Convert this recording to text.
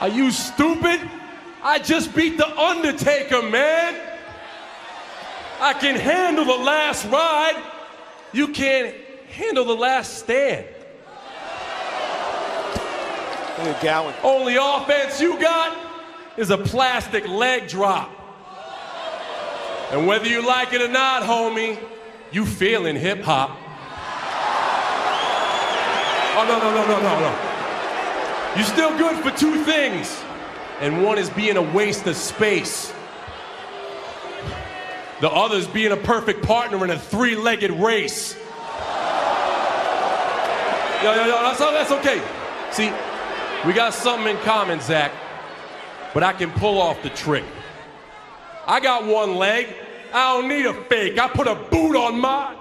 Are you stupid? I just beat The Undertaker, man. I can handle the last ride. You can't handle the last stand. Look at Gowen. Only offense you got is a plastic leg drop. And whether you like it or not, homie, you feeling hip hop. Oh, no, no, no, no, no, no. You're still good for two things, and one is being a waste of space. The other is being a perfect partner in a three legged race. Yo, yo, yo, that's, that's okay. See, we got something in common, Zack, but I can pull off the trick. I got one leg. I don't need a fake. I put a boot on mine.